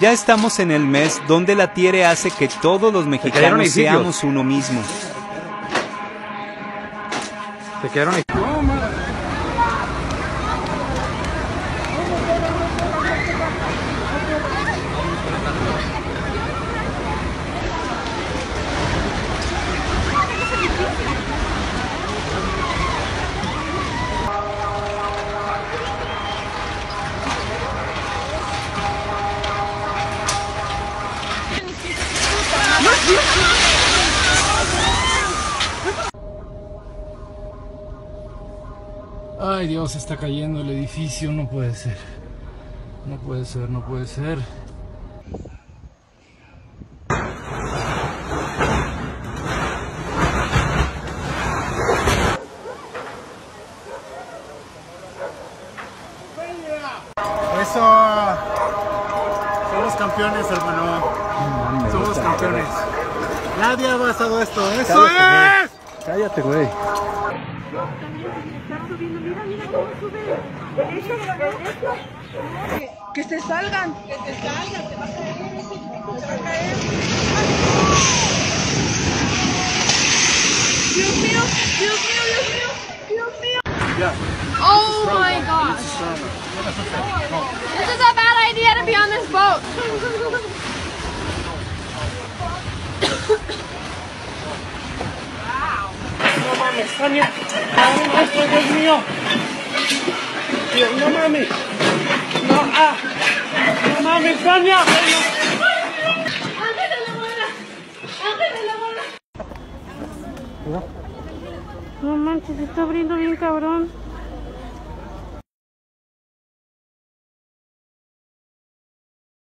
Ya estamos en el mes donde la Tiere hace que todos los mexicanos seamos uno mismo. Se quedaron ahí. Ay Dios, está cayendo el edificio, no puede ser. No puede ser, no puede ser. Eso. Somos campeones, hermano. Somos campeones. Nadie ha pasado esto. ¡Eso es! Cállate, güey. Que se salgan, que se salgan, te va a caer, te va a caer. Dios mío, Dios mío, Dios mío, Dios mío. Oh my gosh. This is a bad idea to be on this boat. No mames, Tania. Padre nuestro, Dios mío. Dios, no mames. No, ah. No mames, Tania. Ángel la buena. Ángel la buena. No manches, se está abriendo bien cabrón.